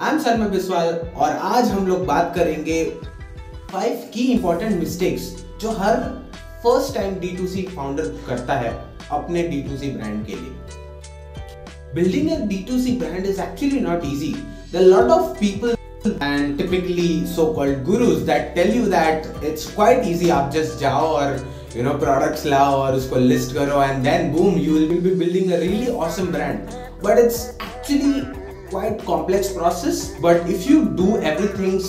I am Sharma Biswal और आज हम लोग बात करेंगे फाइव की इंपॉर्टेंट मिस्टेक्स जो हर फ़र्स्ट टाइम डी फाउंडर करता है अपने डी ब्रांड के लिए building a D brand is actually not easy the lot of people and typically so-called gurus that tell you that it's quite easy आप just जाओ और you know products लाओ और उसको list करो and then boom you will be building a really awesome brand but it's actually quite complex process but if you do everything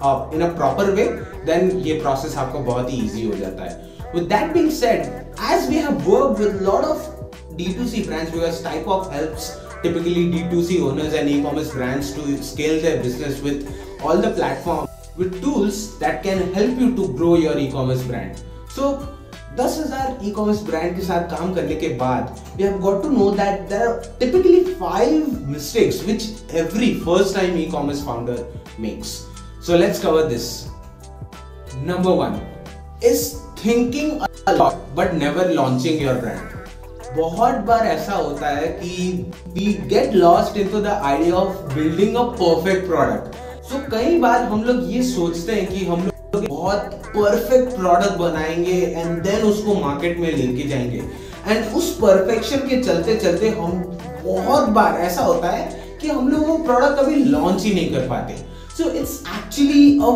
uh, in a proper way then ये process आपको बहुत ही easy हो जाता है with that being said as we have worked with lot of D2C brands because type of helps typically D2C owners and e-commerce brands to scale their business with all the platforms with tools that can help you to grow your e-commerce brand so दस हज़ार e commerce brand के साथ काम करने के बाद we have got to know that there are typically five mistakes which every first time e-commerce founder makes so let's cover this number one is thinking but never launching your brand बहुत बार ऐसा होता है कि we get lost in to the idea of building a perfect product so कई बार हम लोग ये सोचते हैं कि हम लोग बहुत परफेक्ट प्रोडक्ट बनाएँगे एंड देन उसको मार्केट में लेके जाएँगे। एंड उस परफेक्शन के चलते चलते हम बहुत बार ऐसा होता है कि हम लोग वो प्रोडक्ट कभी लॉन्च ही नहीं कर पाते। So it's actually a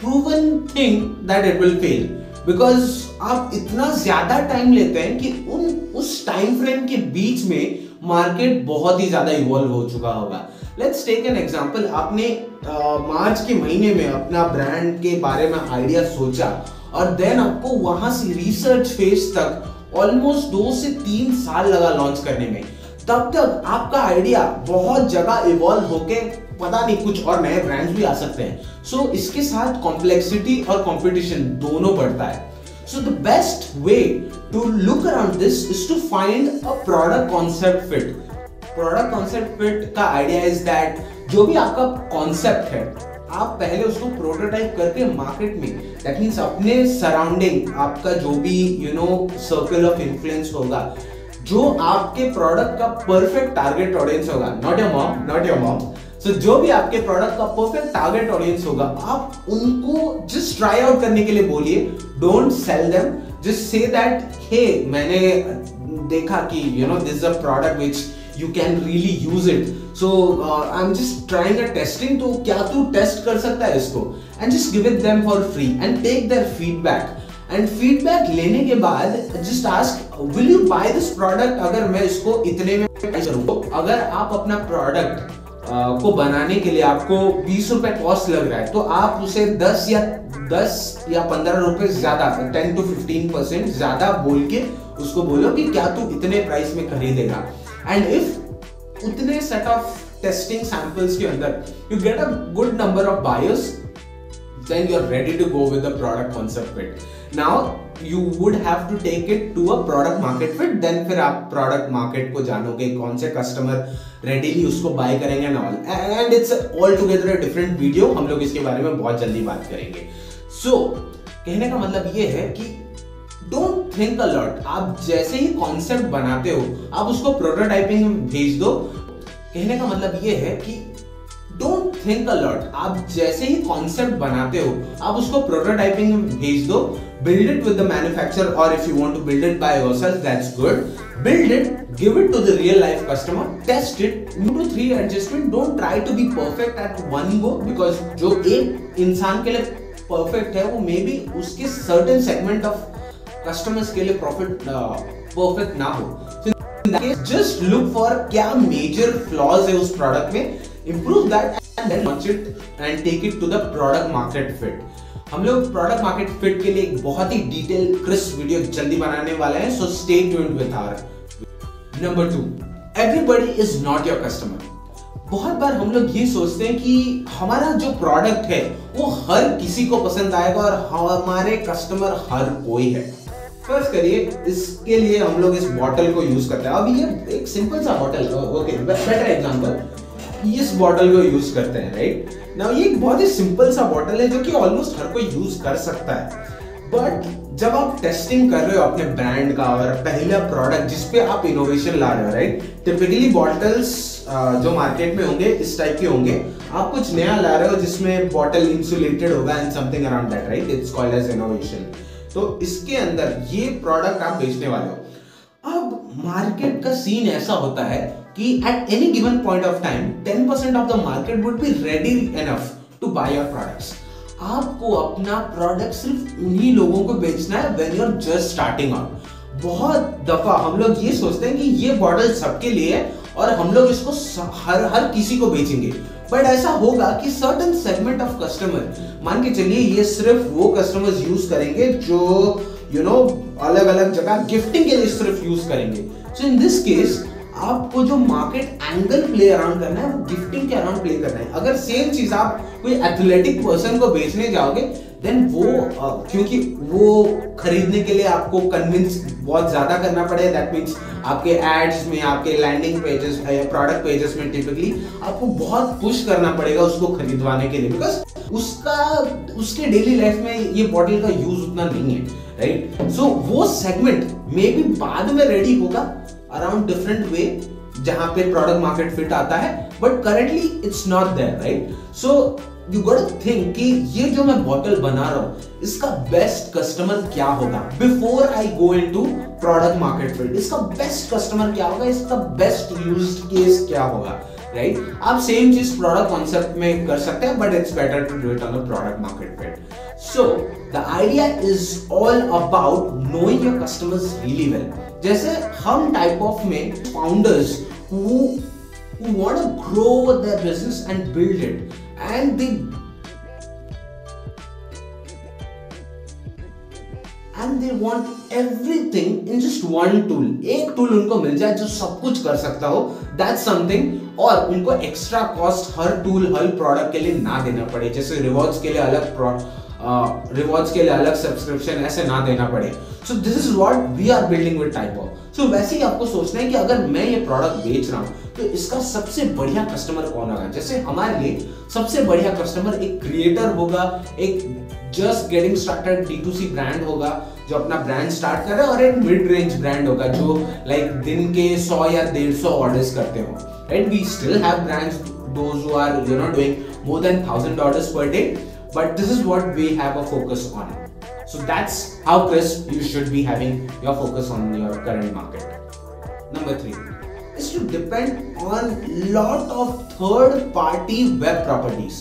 proven thing that it will fail because आप इतना ज़्यादा टाइम लेते हैं कि उन, उस टाइम फ्रेम के बीच में मार्केट बहुत ही ज़्यादा इवॉल्व हो चुका होगा। लेट्स टेक एन एग्जांपल आपने मार्च के महीने में अपना ब्रांड के बारे में आइडिया सोचा और देन आपको वहाँ से रिसर्च फ़ेज़ तक ऑलमोस्ट दो से तीन साल लगा लॉन्च करने में। तब तक आपका आइडिया बहुत जगह इवॉल्व होके पता नहीं कुछ और नए ब्रांड्स भी आ सकते हैं। सो so, इसके साथ कॉम्प्लेक्सिटी और कंपटीशन दोनों बढ़ता है। So the best way to look around this is to find a product concept fit. Product concept fit का आइडिया इज़ दैट जो भी आपका कॉन्सेप्ट है, आप पहले उसको प्रोटोटाइप करके मार्केट में दैट मीन्स अपने सराउंडिंग आपका जो भी you know circle of influence होगा, जो आपके प्रोडक्ट का परफेक्ट टारगेट ऑडियंस होगा not your mom not your mom so जो भी आपके प्रोडक्ट का परफेक्ट टारगेट ऑडियंस होगा, आप उनको जस्ट ट्राई आउट करने के लिए बोलिए don't sell them just say that hey मैंने देखा कि you know this a product which you can really use it. So uh, i'm just trying a testing तो क्या तू टेस्ट कर सकता है इसको? And just give it them for free and take their feedback. And feedback लेने के बाद just ask will you buy this product अगर मैं इसको इतने में करूँ? तो अगर आप अपना प्रोडक्ट को बनाने के लिए आपको बीस रुपए कॉस्ट लग रहा है तो आप उसे दस या दस या पंद्रह रुपए ज़्यादा टेन टू फिफ्टीन परसेंट ज़्यादा बोल के उसको बोलो कि क्या तू इतने प्राइस में खरीदेगा। एंड इफ़ उतने सेट ऑफ़ टेस्टिंग सैंपल्स के अंदर you get a good number of buyers then you are ready to go with the product concept fit now you would have to take it to a product market fit then फिर आप product market को जानोगे कौन से customer readily उसको buy करेंगे and all and it's all together a different video हम लोग इसके बारे में बहुत जल्दी बात करेंगे. सो so, कहने का मतलब ये है कि डोंट थिंक अ आप जैसे ही कॉन्सेप्ट बनाते हो, आप उसको प्रोटोटाइपिंग में भेज दो। कहने का मतलब ये है कि डोंट थिंक अ आप जैसे ही कॉन्सेप्ट बनाते हो, आप उसको प्रोटोटाइपिंग में भेज दो। Build it with the manufacturer और if you want to build it by yourself that's good build it give it to the real life customer test it to two three adjustment don't try to be perfect at one go because जो एक इंसान के लिए परफेक्ट है, वो may be उसके certain segment of customers के लिए प्रॉफिट परफेक्ट uh, ना हो. जस्ट लुक फॉर क्या मेजर फ्लॉज है उस प्रोडक्ट में. Improve that and launch it and take it to the product market fit हम लोग प्रोडक्ट मार्केट फिट के लिए एक बहुत ही डिटेल क्रिस्प वीडियो जल्दी बनाने वाले हैं so stay tuned with our number two everybody is not your customer बहुत बार हम लोग ये सोचते हैं कि हमारा जो प्रोडक्ट है वो हर किसी को पसंद आएगा और हमारे कस्टमर हर कोई है. फ़र्स्ट करिए, इसके लिए हम लोग इस बॉटल को यूज़ करते हैं। अभी ये एक सिंपल सा बॉटल ओके बेटर एग्जांपल इस बॉटल को यूज़ करते हैं राइट नाउ ये एक बहुत ही सिंपल सा बॉटल है जो कि ऑलमोस्ट हर कोई यूज़ कर सकता है। बट जब आप टेस्टिंग कर रहे हो अपने ब्रांड का और पहला प्रोडक्ट जिसपे आप इनोवेशन ला रहे हो राइट टिपिकली बॉटल्स जो मार्केट में होंगे, इस टाइप के होंगे। आप कुछ नया ला रहे हो जिसमें बॉटल इंसुलेटेड होगा and something around that right it's called as innovation तो इसके अंदर ये प्रोडक्ट आप बेचने वाले हो। अब मार्केट का सीन ऐसा होता है कि at any given point of time 10% of the market would be ready enough to buy your products आपको अपना प्रोडक्ट सिर्फ़ उन्हीं लोगों को बेचना है when you are just starting out बहुत दफ़ा हम लोग ये सोचते हैं कि ये बॉटल सबके लिए है और हम लोग इसको हर हर किसी को बेचेंगे। बट ऐसा होगा कि सर्टन सेगमेंट ऑफ़ कस्टमर मान के चलिए ये सिर्फ़ वो कस्टमर्स यूज़ करेंगे जो यू नो अलग अलग जगह गिफ्टिंग के लिए सिर्फ़ यूज़ करेंगे। सो इन दिस केस आपको जो मार्केट एंगल प्ले अराउंड करना है, वो गिफ्टिंग के अराउंड प्ले करना है। अगर सेम चीज़ आप कोई एथलेटिक पर्सन को बेचने जाओगे देन वो क्योंकि वो खरीदने के लिए आपको कन्विंस बहुत ज़्यादा करना पड़ेगा दैट मीन्स आपके एड्स में, आपके लैंडिंग पेजेस प्रोडक्ट पेजेस में टिपिकली आपको बहुत पुश करना पड़ेगा उसको खरीदवाने के लिए बिकॉज़ उसका, उसके डेली लाइफ में ये बॉटल का यूज़ उतना नहीं है राइट? सो वो सेगमेंट मे बी बाद में रेडी होगा अराउंड डिफरेंट वे जहाँ पे प्रोडक्ट मार्केट फिट आता है but currently it's not there right so you got think कि ये जो मैं बॉटल बना रहा हूँ, इसका बेस्ट कस्टमर क्या होगा? Before I go in to product market fit इसका बेस्ट कस्टमर क्या होगा? इसका बेस्ट यूज़ केस क्या होगा? Right right? आप सेम चीज़ प्रोडक्ट कॉन्सेप्ट में कर सकते हैं but it's better to do it on the product market fit so the idea is all about knowing your customers really well जैसे हम टाइप ऑफ़ में founders who who want to grow their business and build it. And they and they want everything in just one tool एक tool उनको मिल जाए जो सब कुछ कर सकता हो। दैट्स समथिंग और उनको एक्स्ट्रा कॉस्ट हर टूल हर प्रोडक्ट के लिए ना देना पड़े। जैसे रिवॉर्ड्स के लिए अलग रिवॉर्ड्स के लिए अलग सब्सक्रिप्शन ऐसे ना देना पड़े। So this is what we are building with type of so वैसे ही आपको सोचना है कि अगर मैं ये प्रोडक्ट बेच रहा हूँ तो इसका सबसे बढ़िया कस्टमर कौन होगा? जैसे हमारे लिए सबसे बढ़िया कस्टमर एक क्रिएटर होगा एक just getting started D to C brand होगा जो अपना ब्रांड स्टार्ट कर रहा है और एक मिड रेंज ब्रांड होगा जो लाइक like, दिन के सौ या डेढ़ सौ ऑर्डर्स करते हो। And we still have brands those who are you know doing more than thousand orders per day but this is what we have a focus on. So that's how chris you should be having your focus on your current market. Number three. Is to depend on lot of third party web properties.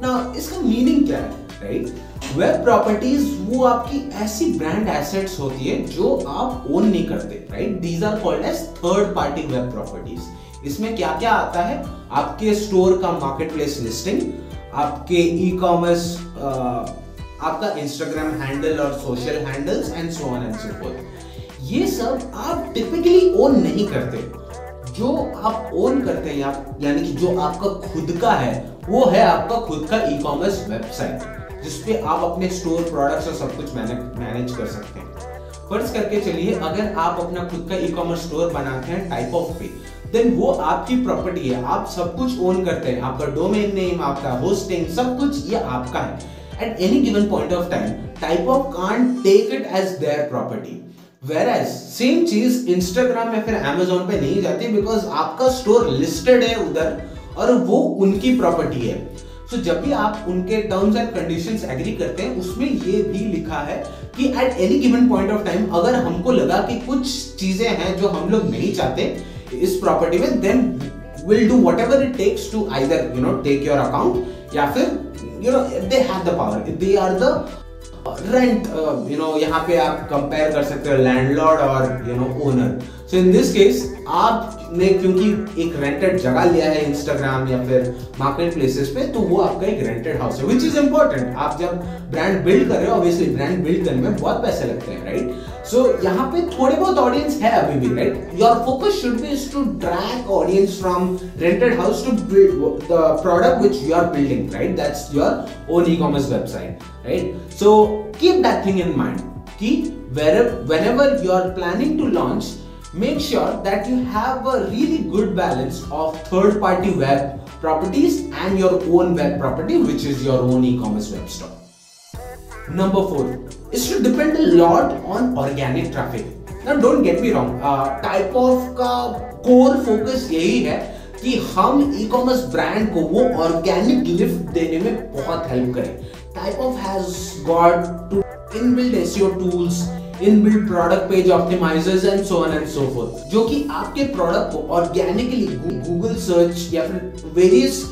Now, इसका meaning क्या है right web properties वो आपकी ऐसी brand assets होती है जो आप ओन नहीं करते right these are called as third party web properties इसमें क्या क्या आता है? आपके स्टोर का मार्केट प्लेस लिस्टिंग आपके ई कॉमर्स आपका इंस्टाग्राम हैंडल और social handles and so on and so forth ये सब आप टिपिकली ओन नहीं करते। जो आप ओन करते हैं यानी कि जो आपका खुद का है, वो है आपका खुद का ई कॉमर्स वेबसाइट जिसपे आप अपने स्टोर प्रोडक्ट्स और सब कुछ मैनेज कर सकते हैं। फ़र्ज़ करके चलिए, अगर आप अपना खुद का ई कॉमर्स स्टोर बनाते हैं टाइप ऑफ़ पे देन वो आपकी प्रॉपर्टी है। आप सब कुछ ओन करते हैं। आपका डोमेन नेम आपका होस्टिंग सब कुछ ये आपका है। At any given point of time type of can't take it as their property whereas same cheese Instagram या फिर अमेजोन पे नहीं जाती बिकॉज़ आपका स्टोर लिस्टेड है उधर और वो उनकी प्रॉपर्टी है। सो so, जब भी आप उनके टर्म्स एंड कंडीशंस एग्री करते हैं उसमें ये भी लिखा है कि at any given point of time अगर हमको लगा कि कुछ चीज़ें हैं जो हम लोग नहीं चाहते इस प्रॉपर्टी में then will do whatever it takes to either you know take your account या फिर you know they have the power they are the rent you know यहाँ पे आप कंपेयर कर सकते हो लैंडलॉर्ड और you know owner so in this case आपने क्योंकि एक रेंटेड जगह लिया है इंस्टाग्राम या फिर मार्केट प्लेसेस पे तो वो आपका एक रेंटेड हाउस है विच इज़ इंपॉर्टेंट आप जब ब्रांड बिल्ड कर रहे हो ऑब्वियसली ब्रांड बिल्ड करने में बहुत पैसे लगते हैं राइट सो यहाँ पे थोड़े बहुत ऑडियंस है अभी भी right your focus should be to drag audience from rented house to build the product which you are building right that's your own e-commerce website right so keep that thing in mind कि whenever you are planning to launch make sure that you have a really good balance of third party web properties and your own web property which is your own e-commerce web store number 4 is to depend a lot on organic traffic now don't get me wrong uh, type of का core focus यही है कि हम e commerce brand को वो organic lift देने में बहुत हेल्प करें type of has got to inbuilt SEO tools inbuilt product page optimizers and so on and so forth जो कि आपके प्रोडक्ट को ऑर्गेनिकली गूगल सर्च या फिर वेरियस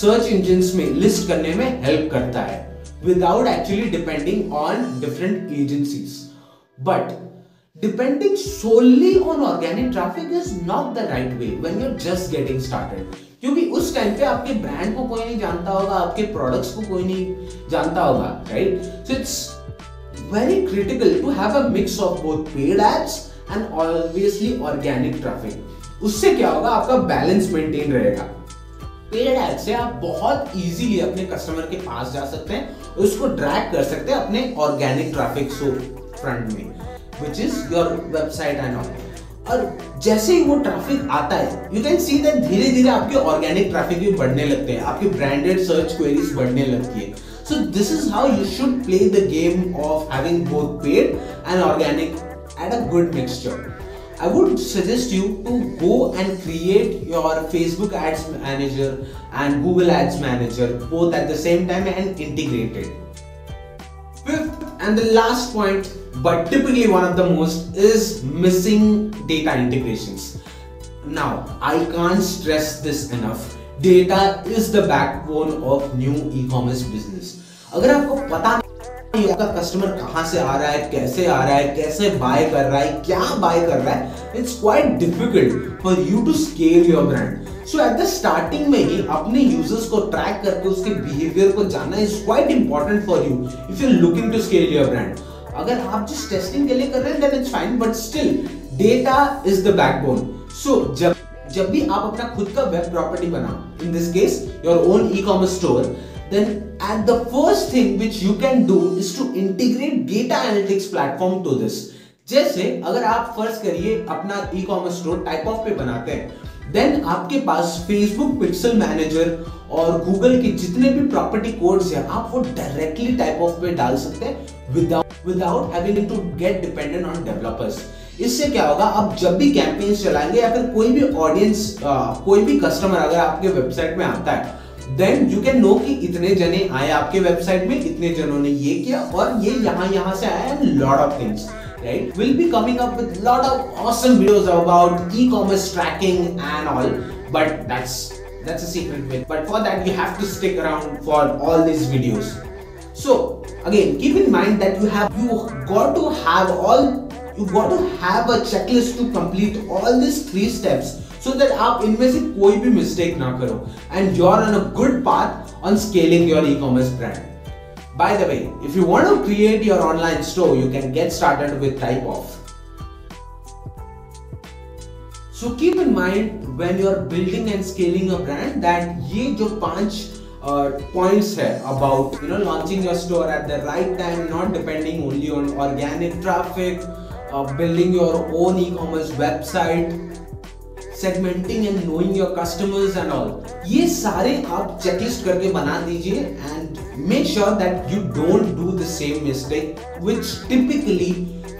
सर्च इंजिन में लिस्ट करने में हेल्प करता है without actually depending on different agencies but depending solely on organic traffic is not the right way when you're just getting started. क्योंकि उस टाइम पे आपके ब्रांड को कोई नहीं जानता होगा, आपके प्रोडक्ट्स को कोई नहीं जानता होगा right so it's very critical to have a mix of both paid ads and obviously organic traffic उससे क्या होगा? आपका बैलेंस मेंटेन रहेगा। पेड एड से आप बहुत इजीली अपने कस्टमर के पास जा सकते हैं और उसको ड्रैग कर सकते हैं अपने ऑर्गेनिक ट्रैफ़िक सो फ्रंट में which is your website and all और जैसे ही वो ट्रैफ़िक आता है यू कैन सी दैट धीरे धीरे आपके ऑर्गेनिक ट्रैफ़िक भी बढ़ने लगते हैं। आपकी ब्रांडेड सर्च क्वेरीज बढ़ने लगती है। So this is how you should play the game of having both paid and organic at a good mixture. I would suggest you to go and create your Facebook Ads Manager and Google Ads Manager both at the same time and integrate it. Fifth and the last point, but typically one of the most, is missing data integrations. Now, I can't stress this enough Data is the backbone of new e-commerce business. अगर आपको पता नहीं आपका customer कहाँ से आ रहा है, कैसे आ रहा है, कैसे बाय कर रहा है, क्या बाय कर रहा है it's quite difficult for you to scale your brand so at the starting में ही अपने यूज़र्स को ट्रैक करके उसके बिहेवियर को जानना is quite important for you if you looking to scale your brand अगर आप जिस टेस्टिंग के लिए कर रहे हैं then it's fine but still data is the backbone so जब जब भी आप अपना खुद का वेब प्रॉपर्टी बनाओ in this case your own e-commerce store then at the first thing which you can do is to integrate data analytics platform to this. जैसे अगर आप फ़र्ज़ करिए अपना e commerce store type of पे बनाते हैं देन आपके पास फेसबुक पिक्सल मैनेजर और गूगल के जितने भी प्रॉपर्टी कोड्स हैं, आप वो डायरेक्टली टाइप ऑफ़ पे डाल सकते हैं without without having to get dependent on developers इससे क्या होगा आप जब भी कैंपेन्स चलाएँगे या फिर कोई भी ऑडियंस कोई भी कस्टमर अगर आपके वेबसाइट में आता है देन यू कैन नो कि इतने जने आए आपके वेबसाइट में इतने जनों ने ये किया और ये यहाँ यहाँ से आया and lot of things right we'll be coming up with lot of awesome videos about e-commerce tracking and all but that's that's a secret bit but for that you have to stick around for all these videos So again, keep in mind that you have you got to have all you got to have a checklist to complete all these three steps so that आप इनमें से कोई भी mistake ना करो and you're on a good path on scaling your e-commerce brand. By the way, if you want to create your online store, you can get started with Typeoff. So keep in mind when you're building and scaling a brand that ये जो पाँच uh, points here about you know launching your store at the right time not depending only on organic traffic uh, building your own e-commerce website segmenting and knowing your customers and all ये सारे आप checklist करके बना दीजिए and make sure that you don't do the same mistake which typically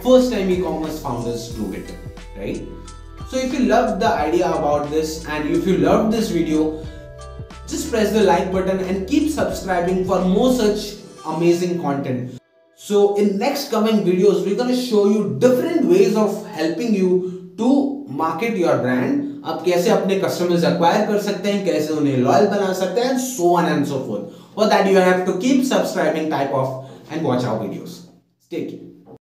first time e-commerce founders do it right so if you love the idea about this and if you love this video just press the like button and keep subscribing for more such amazing content. So in next coming videos, we're going to show you different ways of helping you to market your brand. आप कैसे अपने customers acquire कर सकते हैं कैसे उन्हें loyal बना सकते हैं so on and so forth. For that you have to keep subscribing type of and watch our videos. Stay tuned.